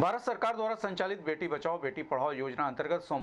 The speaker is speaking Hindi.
भारत सरकार द्वारा संचालित बेटी बचाओ बेटी पढ़ाओ योजना अंतर्गत सोम